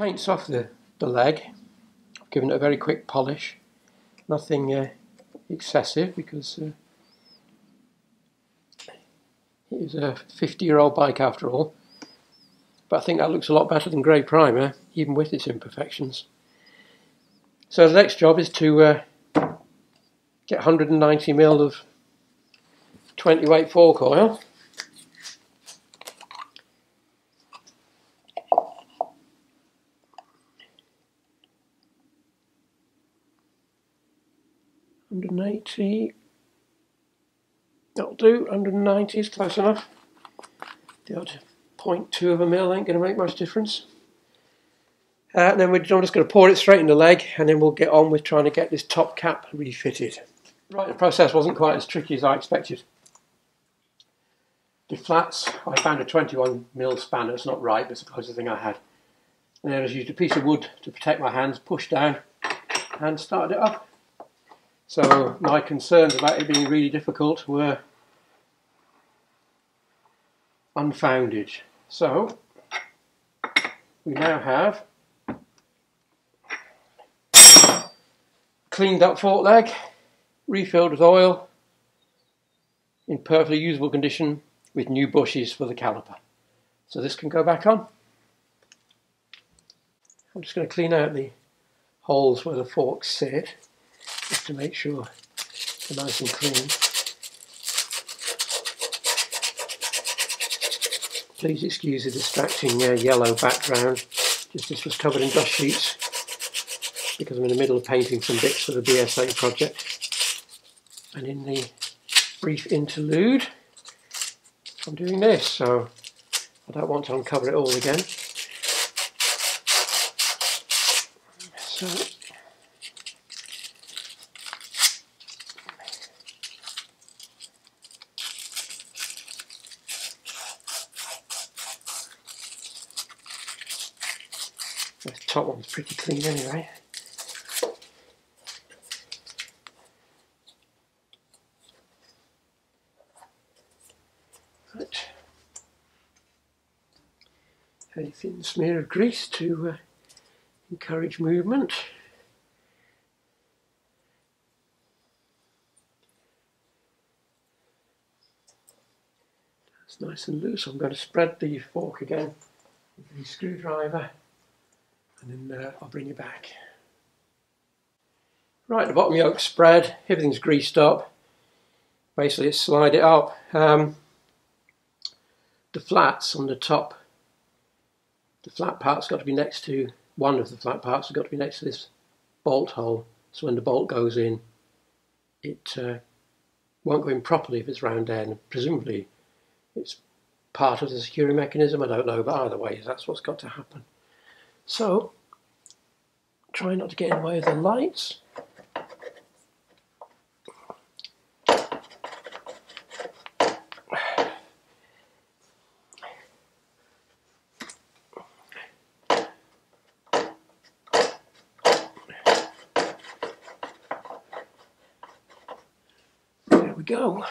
paint's off the, the leg. I've given it a very quick polish. Nothing uh, excessive because uh, it is a 50 year old bike after all. But I think that looks a lot better than grey primer, even with its imperfections. So the next job is to uh, get 190 ml of 20 weight fork oil. Hundred and eighty. That'll do. Hundred and ninety is close enough. The odd 0.2 of a mil ain't going to make much difference. Uh, and then we're, I'm just going to pour it straight in the leg, and then we'll get on with trying to get this top cap refitted. Right, the process wasn't quite as tricky as I expected. The flats, I found a 21 mil spanner, it's not right, but it's the closest thing I had. And then I just used a piece of wood to protect my hands, pushed down, and started it up. So my concerns about it being really difficult were unfounded. So we now have cleaned up fork leg, refilled with oil, in perfectly usable condition with new bushes for the caliper. So this can go back on. I'm just going to clean out the holes where the forks sit, just to make sure they're nice and clean. Please excuse the distracting uh, yellow background, just this was covered in dust sheets because I'm in the middle of painting some bits for the BSA project. And in the brief interlude, I'm doing this, so I don't want to uncover it all again. So the top one's pretty clean anyway. A thin smear of grease to uh, encourage movement. It's nice and loose. I'm going to spread the fork again with the screwdriver and then uh, I'll bring you back. Right, the bottom yoke spread, everything's greased up. Basically, it's slide it up. Um, the flats on the top, the flat part's got to be next to, one of the flat parts has got to be next to this bolt hole. So when the bolt goes in, it uh, won't go in properly if it's round. And presumably it's part of the security mechanism, I don't know, but either way, that's what's got to happen. So, try not to get in the way of the lights. There we go.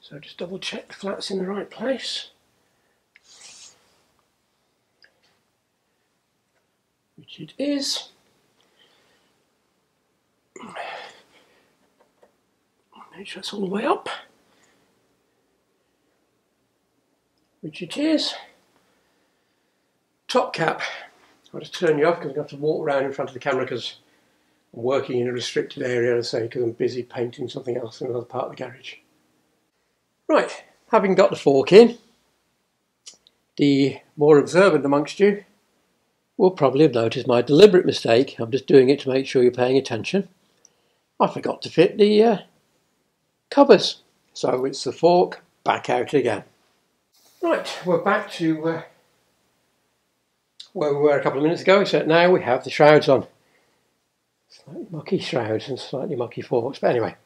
So just double check the flat's in the right place. Which it is. Make sure it's all the way up. Which it is. Top cap. I'll just turn you off because I'm going to have to walk around in front of the camera because I'm working in a restricted area, I say, because I'm busy painting something else in another part of the garage. Right, having got the fork in, the more observant amongst you will probably have noticed my deliberate mistake. I'm just doing it to make sure you're paying attention. I forgot to fit the uh, covers. So it's the fork back out again. Right, we're back to uh, where we were a couple of minutes ago, except now we have the shrouds on. Slightly mucky shrouds and slightly mucky forks, but anyway.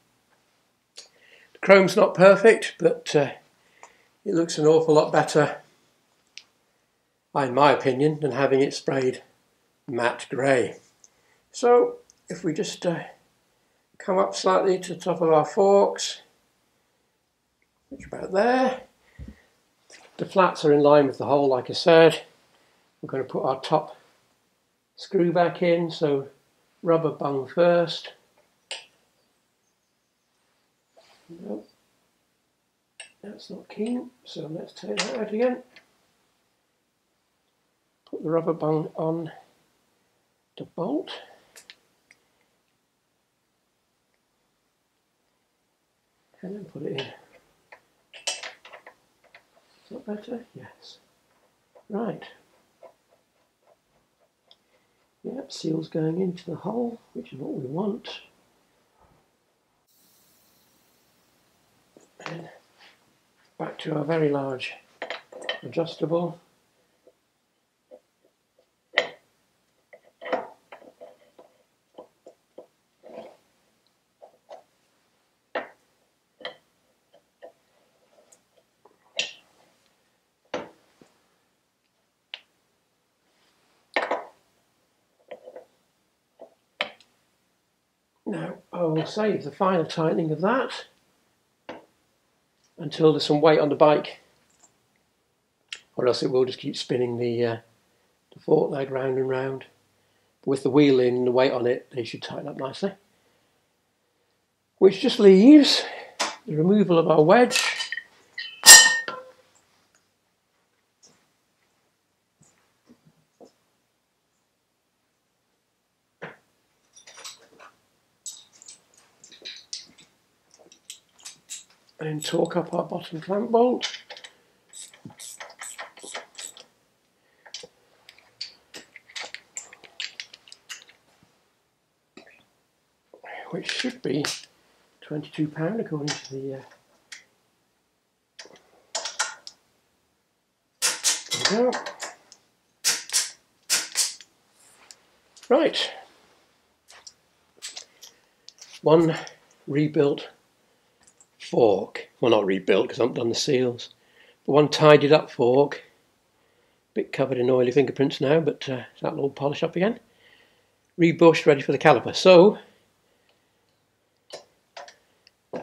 The chrome's not perfect, but uh, it looks an awful lot better, in my opinion, than having it sprayed matte grey. So if we just uh, come up slightly to the top of our forks, which about there, the flats are in line with the hole like I said, we're going to put our top screw back in, so rubber bung first. Nope. That's not keen, so let's take that out again. Put the rubber bung on the bolt. And then put it in. Is that better? Yes. Right. Yep, seal's going into the hole, which is what we want. And back to our very large adjustable. Now I will save the final tightening of that until there's some weight on the bike or else it will just keep spinning the, uh, the fork leg round and round. But with the wheel in and the weight on it, they should tighten up nicely. Which just leaves the removal of our wedge and torque up our bottom clamp bolt. Which should be £22 according to the uh, go. Right. One rebuilt fork. Well, not rebuilt because I haven't done the seals. But one tidied up fork. Bit covered in oily fingerprints now, but uh, that'll all polish up again. Rebushed, ready for the caliper. So,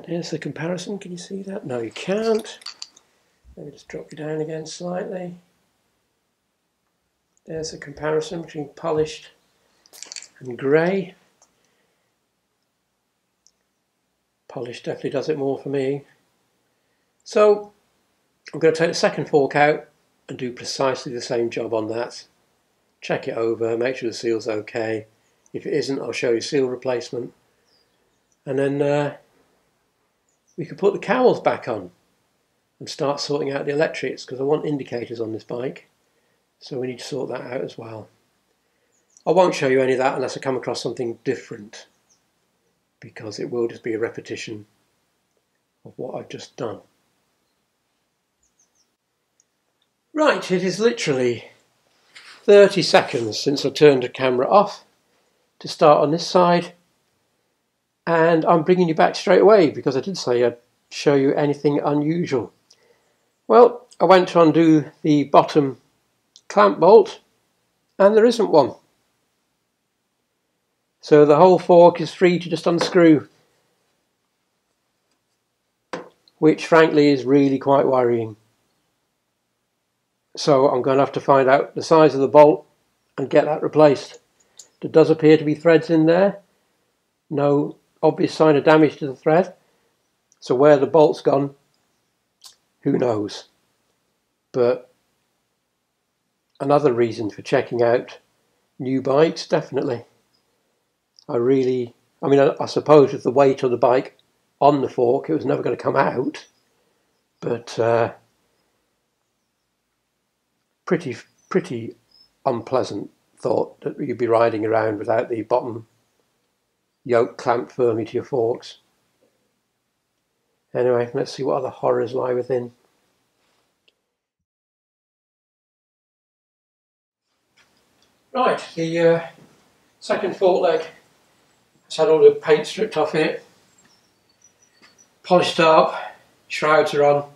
there's the comparison. Can you see that? No, you can't. Let me just drop you down again slightly. There's a comparison between polished and grey. Polish definitely does it more for me. So I'm going to take the second fork out and do precisely the same job on that. Check it over, make sure the seal's okay. If it isn't, I'll show you seal replacement. And then uh, we can put the cowls back on and start sorting out the electrics because I want indicators on this bike. So we need to sort that out as well. I won't show you any of that unless I come across something different because it will just be a repetition of what I've just done. Right, it is literally 30 seconds since I turned the camera off to start on this side and I'm bringing you back straight away because I did say I'd show you anything unusual. Well, I went to undo the bottom clamp bolt and there isn't one. So the whole fork is free to just unscrew. Which frankly is really quite worrying. So I'm going to have to find out the size of the bolt and get that replaced. There does appear to be threads in there. No obvious sign of damage to the thread. So where the bolt's gone, who knows. But another reason for checking out new bikes, definitely. I really, I mean, I, I suppose with the weight of the bike on the fork, it was never going to come out. But uh, pretty, pretty unpleasant thought that you'd be riding around without the bottom yoke clamped firmly to your forks. Anyway, let's see what other horrors lie within. Right, the uh, second fork leg it's had all the paint stripped off it, polished up, shrouds are on,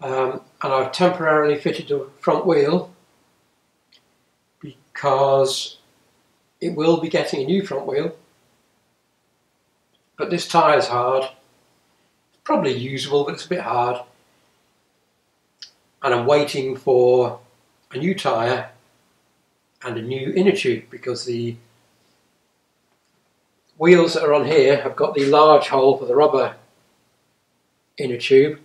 um, and I've temporarily fitted a front wheel because it will be getting a new front wheel but this tyre is hard. It's probably usable but it's a bit hard. And I'm waiting for a new tyre and a new inner tube because the wheels that are on here have got the large hole for the rubber inner tube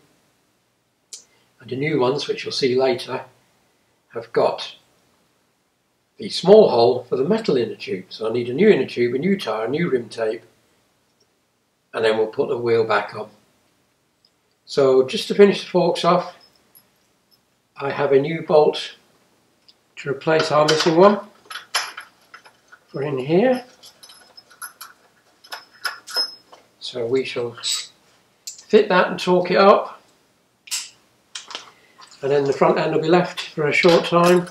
and the new ones which you'll see later have got the small hole for the metal inner tube so I need a new inner tube, a new tyre, a new rim tape and then we'll put the wheel back on. So just to finish the forks off I have a new bolt to replace our missing one. We're in here. So we shall fit that and torque it up. And then the front end will be left for a short time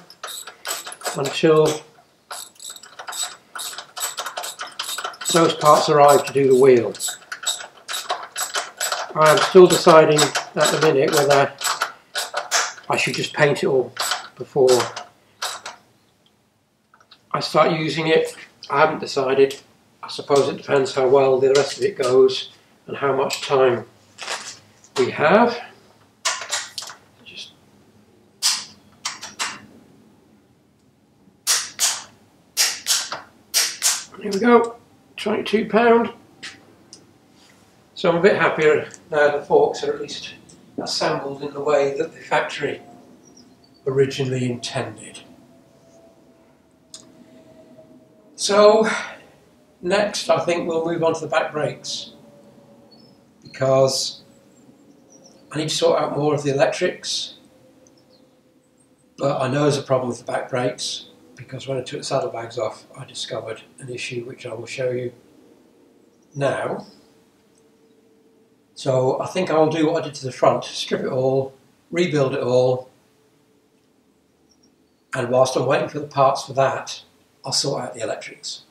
until those parts arrive to do the wheel. I am still deciding at the minute whether I should just paint it all before I start using it. I haven't decided. I suppose it depends how well the rest of it goes and how much time we have. Just Here we go, £22. So I'm a bit happier now the forks are at least assembled in the way that the factory originally intended. So next I think we'll move on to the back brakes because I need to sort out more of the electrics but I know there's a problem with the back brakes because when I took the saddlebags off I discovered an issue which I will show you now. So I think I'll do what I did to the front, strip it all, rebuild it all and whilst I'm waiting for the parts for that I'll sort out the electrics.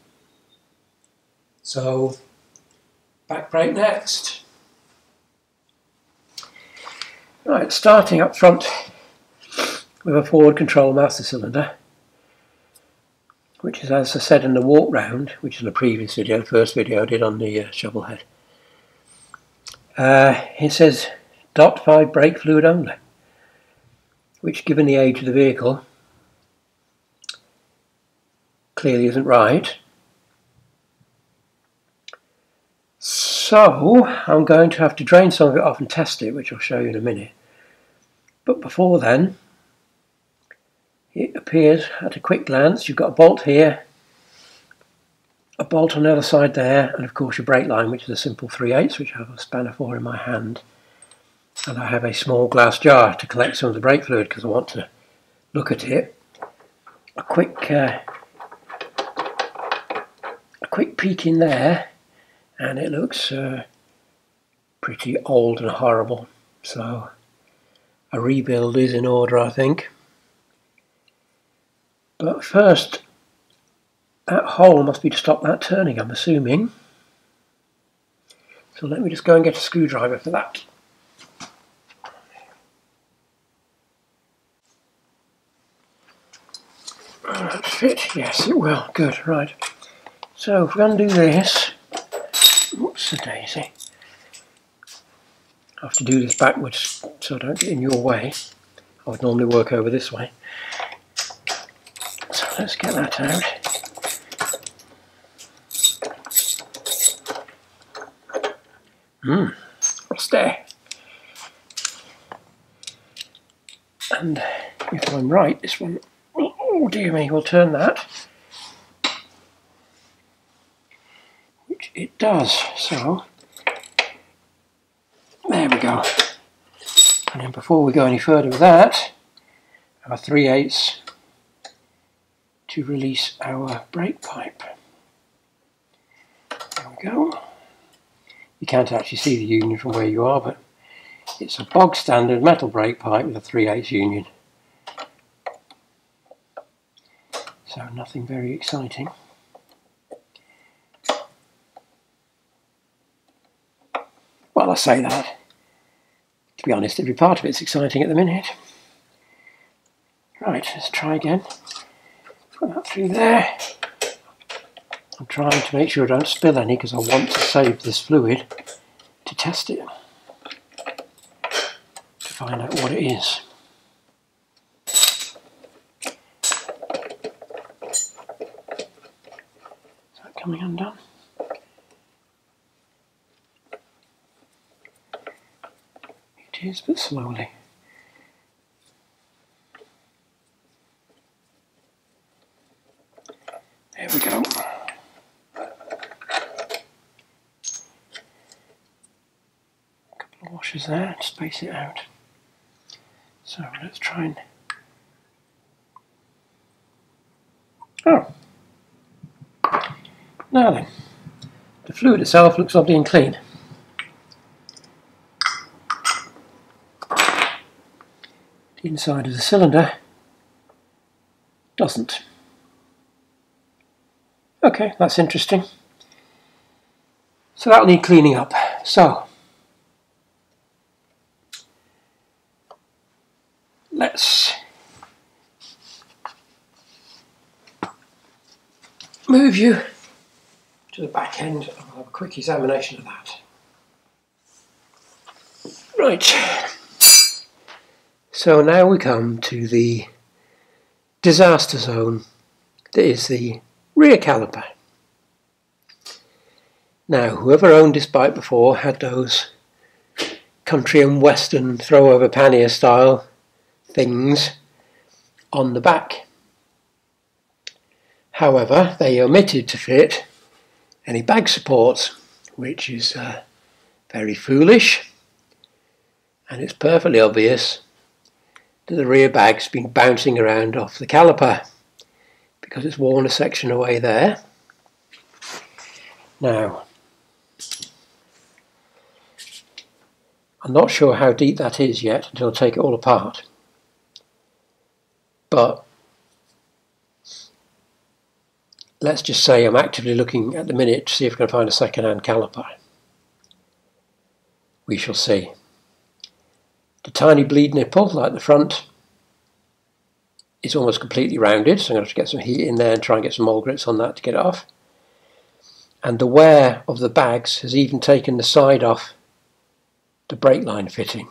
So, back brake next. Right, starting up front with a forward control master cylinder, which is as I said in the walk round, which is the previous video, the first video I did on the uh, shovel head. Uh, it says DOT 5 brake fluid only, which given the age of the vehicle clearly isn't right. So I'm going to have to drain some of it off and test it, which I'll show you in a minute. But before then, it appears at a quick glance you've got a bolt here, a bolt on the other side there, and of course your brake line, which is a simple 3 8 which I have a spanner for in my hand. And I have a small glass jar to collect some of the brake fluid because I want to look at it. A quick uh, quick peek in there and it looks uh, pretty old and horrible so a rebuild is in order I think but first that hole must be to stop that turning I'm assuming so let me just go and get a screwdriver for that fit? Yes, it will. Good, right. So if we're going to do this, whoops a daisy, I have to do this backwards so I don't get in your way. I would normally work over this way. Let's get that out. Hmm, rusty. And if I'm right, this one, oh dear me, we'll turn that. Which it does. So, there we go. And then before we go any further with that, our 3 eighths to release our brake pipe. There we go. You can't actually see the union from where you are, but it's a bog standard metal brake pipe with a 3 8 union. So nothing very exciting. Well, I say that. To be honest, every part of it's exciting at the minute. Right, let's try again. Put that through there. I'm trying to make sure I don't spill any because I want to save this fluid to test it. To find out what it is. is. That coming undone. It is, but slowly. There we go. There to space it out. So let's try and. Oh. Now then, the fluid itself looks lovely and clean. The inside of the cylinder doesn't. Okay, that's interesting. So that'll need cleaning up. So, let's move you to the back end and I'll have a quick examination of that. Right, so now we come to the disaster zone that is the rear caliper. Now, whoever owned this bike before had those country and western throw over pannier style things on the back. However, they omitted to fit any bag supports, which is uh, very foolish. And it's perfectly obvious that the rear bag's been bouncing around off the caliper because it's worn a section away there. Now, I'm not sure how deep that is yet until I take it all apart. But let's just say I'm actively looking at the minute to see if I can find a second-hand caliper. We shall see. The tiny bleed nipple, like the front, is almost completely rounded, so I'm going to have to get some heat in there and try and get some mole grips on that to get it off. And the wear of the bags has even taken the side off the brake line fitting,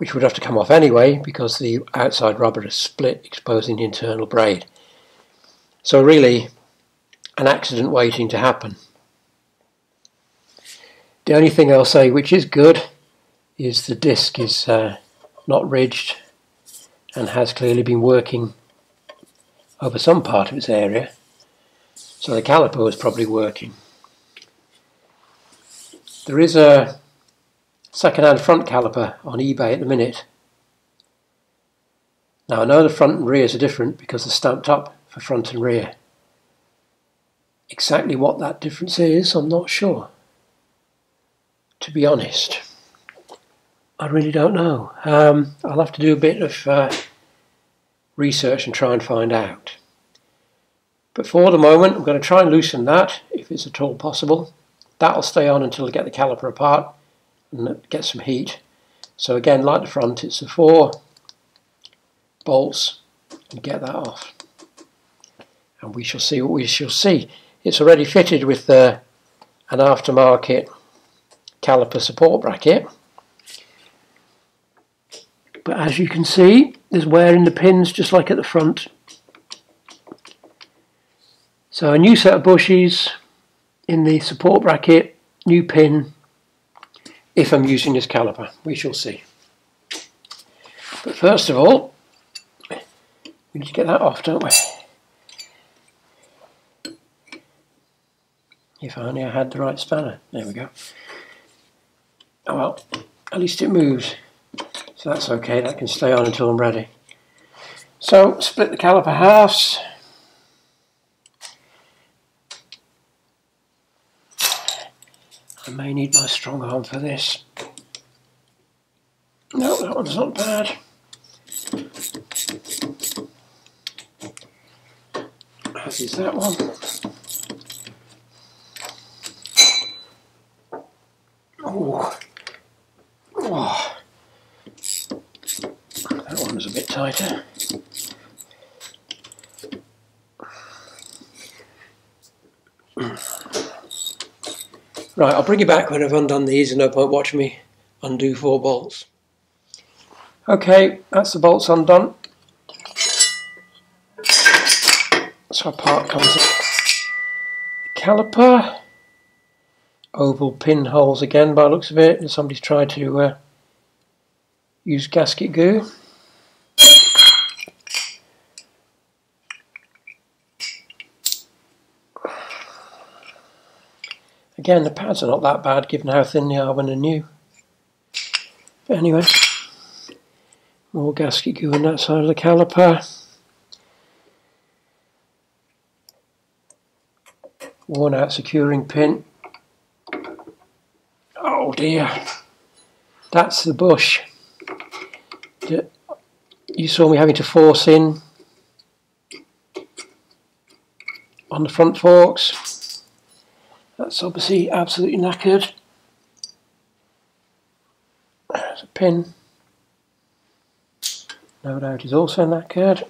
which would have to come off anyway because the outside rubber is split, exposing the internal braid. So really, an accident waiting to happen. The only thing I'll say which is good is the disc is uh, not ridged and has clearly been working over some part of its area. So the caliper is probably working. There is a second-hand front caliper on eBay at the minute. Now I know the front and rears are different because they're stamped up for front and rear. Exactly what that difference is, I'm not sure. To be honest, I really don't know. Um, I'll have to do a bit of uh, research and try and find out. But for the moment, I'm going to try and loosen that, if it's at all possible. That'll stay on until I get the caliper apart and get some heat. So again, like the front, it's the four bolts and get that off and we shall see what we shall see. It's already fitted with uh, an aftermarket caliper support bracket but as you can see there's wear in the pins just like at the front so a new set of bushes in the support bracket new pin if I'm using this caliper we shall see but first of all we need to get that off don't we If only I had the right spanner. There we go. Oh well, at least it moves. So that's okay, that can stay on until I'm ready. So, split the caliper halves. I may need my strong arm for this. No, that one's not bad. As is that one. Oh. oh. That one was a bit tighter. Right, I'll bring you back when I've undone these and no point watching me undo four bolts. Okay, that's the bolts undone. So our part comes in. caliper. Oval pinholes again by looks of it. And somebody's tried to uh, use gasket goo. Again, the pads are not that bad given how thin they are when they're new. But anyway, more gasket goo on that side of the caliper. Worn out securing pin. Oh dear, that's the bush. that You saw me having to force in on the front forks. That's obviously absolutely knackered. There's a pin. No doubt is also knackered.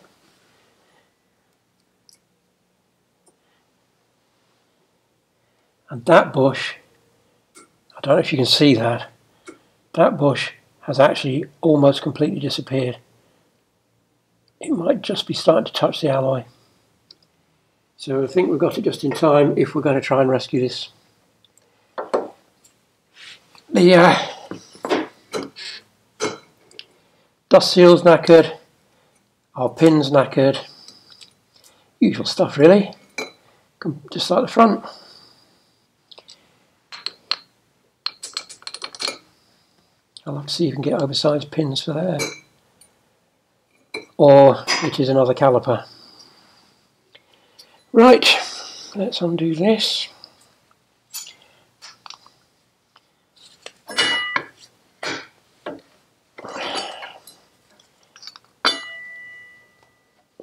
And that bush, I don't know if you can see that, that bush has actually almost completely disappeared. It might just be starting to touch the alloy. So I think we've got it just in time if we're going to try and rescue this. The uh, dust seal's knackered, our pin's knackered, usual stuff really, just like the front. I'll have to see if we can get oversized pins for there. Or which is another caliper. Right, let's undo this.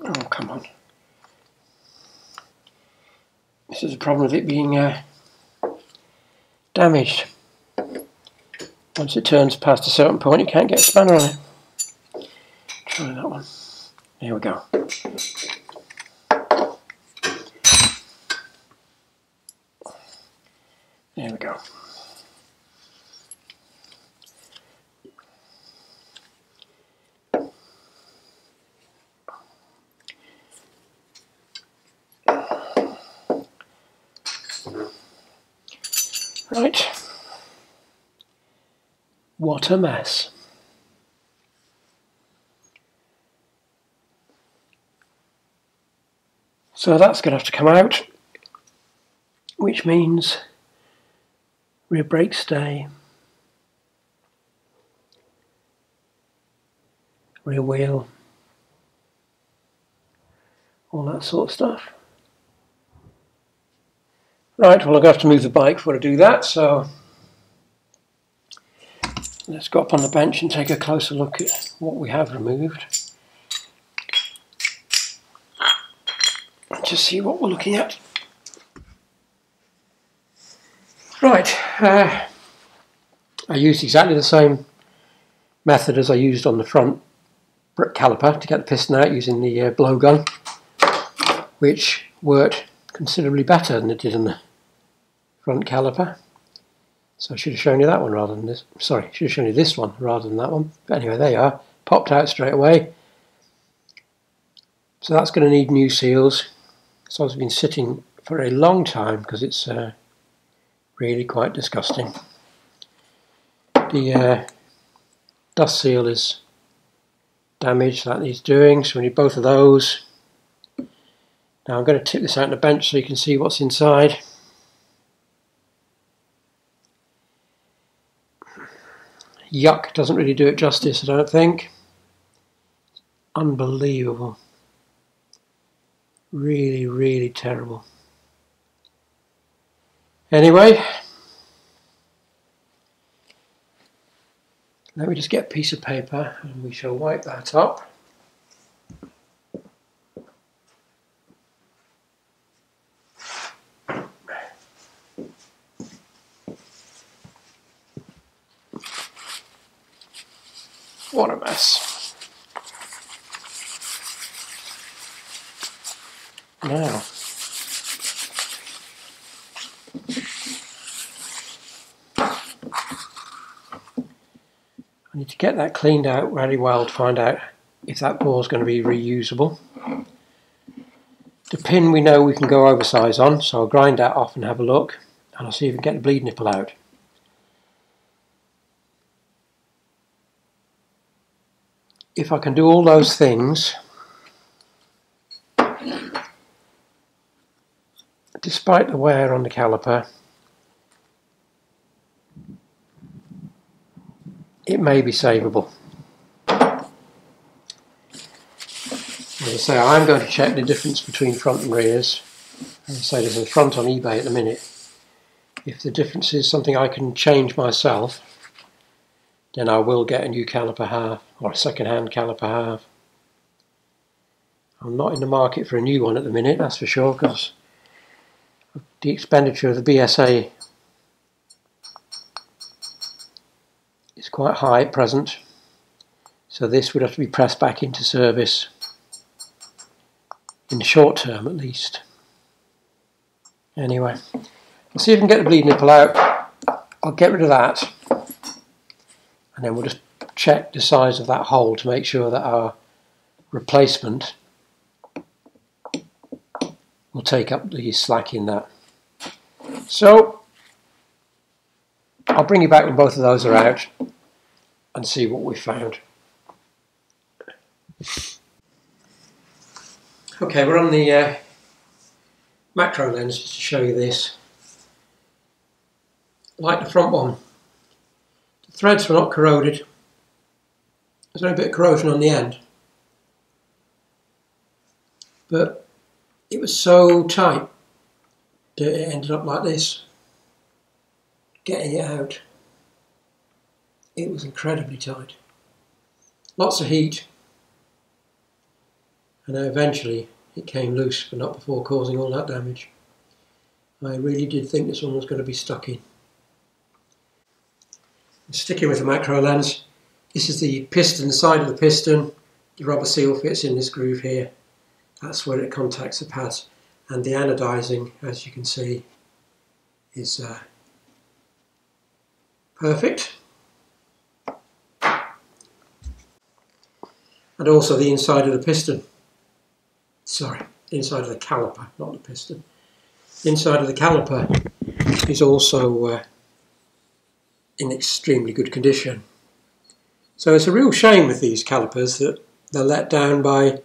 Oh, come on. This is a problem of it being uh, damaged. Once it turns past a certain point, you can't get a spanner on it. Try that one. There we go. There we go. Right. A mess. So that's going to have to come out, which means rear brake stay, rear wheel, all that sort of stuff. Right, well I'm going to have to move the bike before I do that, so let's go up on the bench and take a closer look at what we have removed. And just see what we're looking at. Right, uh, I used exactly the same method as I used on the front caliper to get the piston out using the uh, blowgun, which worked considerably better than it did in the front caliper. So I should have shown you that one rather than this. Sorry, should have shown you this one rather than that one. But anyway, there you are. Popped out straight away. So that's going to need new seals. So it's been sitting for a long time because it's uh, really quite disgusting. The uh, dust seal is damaged, that needs doing, so we need both of those. Now I'm going to tip this out on the bench so you can see what's inside. Yuck doesn't really do it justice, I don't think. Unbelievable. Really, really terrible. Anyway, let me just get a piece of paper and we shall wipe that up. What a mess. Now, I need to get that cleaned out very well to find out if that bore is going to be reusable. The pin we know we can go oversize on, so I'll grind that off and have a look, and I'll see if we can get the bleed nipple out. If I can do all those things, despite the wear on the caliper, it may be savable. As I say, I'm going to check the difference between front and rears. As I say, there's a front on eBay at the minute. If the difference is something I can change myself, then I will get a new caliper half, or a second-hand caliper half. I'm not in the market for a new one at the minute, that's for sure, because the expenditure of the BSA is quite high at present. So this would have to be pressed back into service in the short term at least. Anyway, see if I can get the bleed nipple out. I'll get rid of that and then we'll just check the size of that hole to make sure that our replacement will take up the slack in that. So I'll bring you back when both of those are out and see what we found. Okay, we're on the uh, macro lens just to show you this. Like the front one, threads were not corroded. There's only a bit of corrosion on the end. But it was so tight that it ended up like this. Getting it out. It was incredibly tight. Lots of heat and then eventually it came loose, but not before causing all that damage. I really did think this one was going to be stuck in. Sticking with the macro lens, this is the piston side of the piston. The rubber seal fits in this groove here. That's where it contacts the pads. And the anodizing, as you can see, is uh, perfect. And also the inside of the piston sorry, inside of the caliper, not the piston. Inside of the caliper is also uh, in extremely good condition. So it's a real shame with these calipers that they're let down by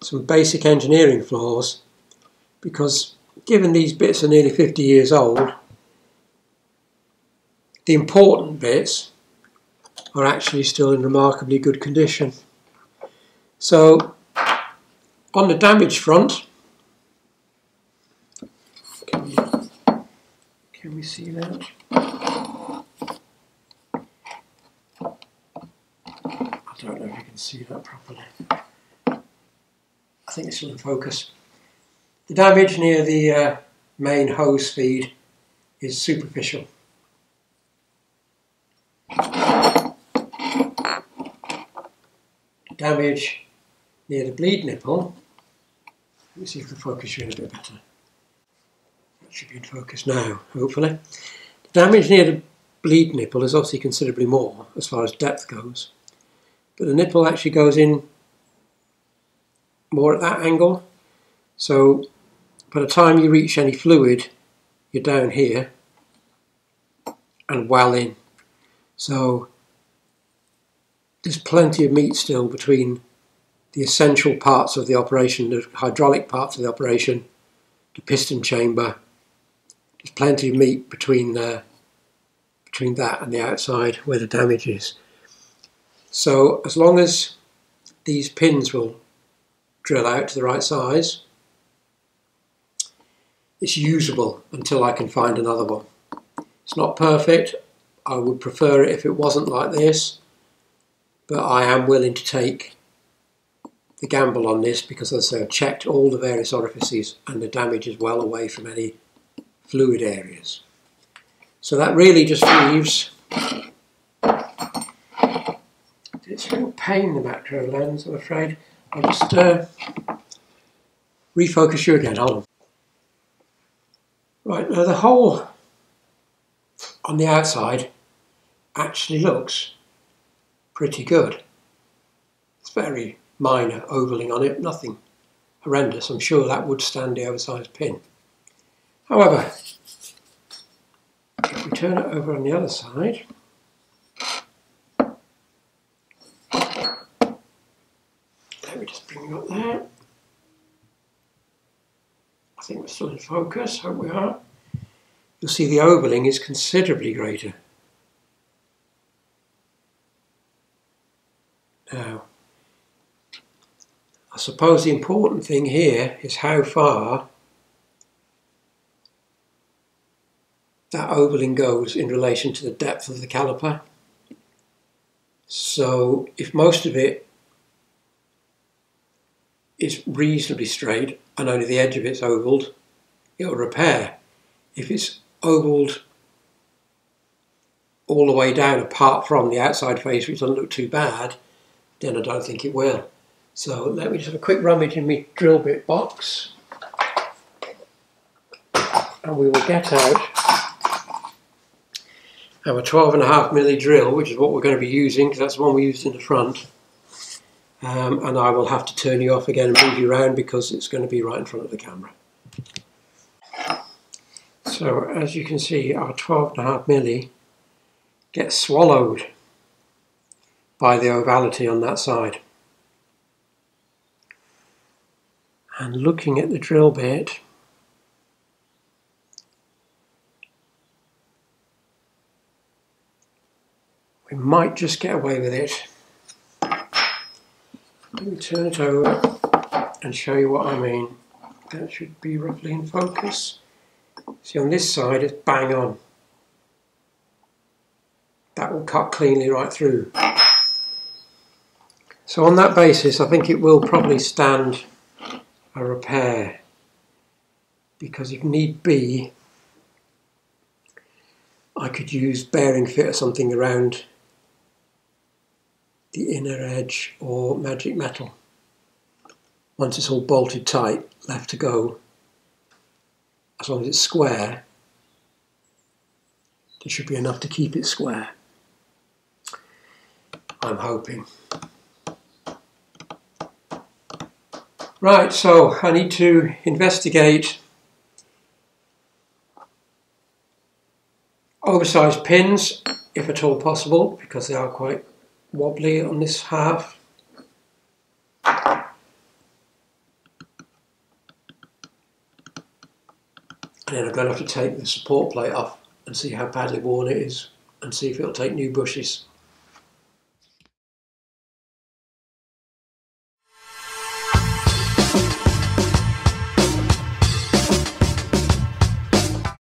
some basic engineering flaws because given these bits are nearly 50 years old, the important bits are actually still in remarkably good condition. So on the damage front, can we, can we see that? Don't know if you can see that properly. I think it's in focus. The damage near the uh, main hose feed is superficial. damage near the bleed nipple let me see if the focus you in a bit better. That should be in focus now, hopefully. The damage near the bleed nipple is obviously considerably more as far as depth goes. But the nipple actually goes in more at that angle. So by the time you reach any fluid, you're down here and well in. So there's plenty of meat still between the essential parts of the operation, the hydraulic parts of the operation, the piston chamber. There's plenty of meat between uh, between that and the outside where the damage is. So as long as these pins will drill out to the right size, it's usable until I can find another one. It's not perfect. I would prefer it if it wasn't like this, but I am willing to take the gamble on this because as I say I've checked all the various orifices and the damage is well away from any fluid areas. So that really just leaves it's a real pain the macro lens I'm afraid. I'll just uh, refocus you again, hold on. Right, now the hole on the outside actually looks pretty good. It's very minor ovaling on it, nothing horrendous. I'm sure that would stand the oversized pin. However, if we turn it over on the other side, let me just bring you up there. I think we're still in focus, hope we are. You'll see the ovaling is considerably greater. Now, I suppose the important thing here is how far that ovaling goes in relation to the depth of the caliper. So if most of it is reasonably straight and only the edge of it's ovaled, it'll repair. If it's ovaled all the way down apart from the outside face which doesn't look too bad, then I don't think it will. So let me just have a quick rummage in my drill bit box and we will get out our 12 and a half milli drill which is what we're going to be using because that's the one we used in the front um, and I will have to turn you off again and move you around because it's going to be right in front of the camera. So as you can see our 12 and a half milli gets swallowed by the ovality on that side. And looking at the drill bit, we might just get away with it. Let me turn it over and show you what I mean. That should be roughly in focus. See on this side it's bang on. That will cut cleanly right through. So on that basis, I think it will probably stand a repair because if need be, I could use bearing fit or something around the inner edge or magic metal. Once it's all bolted tight, left to go, as long as it's square, there should be enough to keep it square. I'm hoping. Right, so I need to investigate oversized pins, if at all possible, because they are quite wobbly on this half. And then I'm going to have to take the support plate off and see how badly worn it is and see if it'll take new bushes.